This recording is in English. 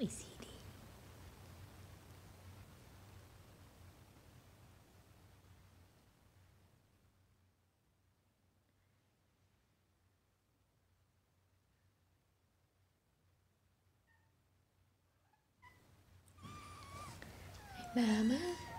OECD. Mama.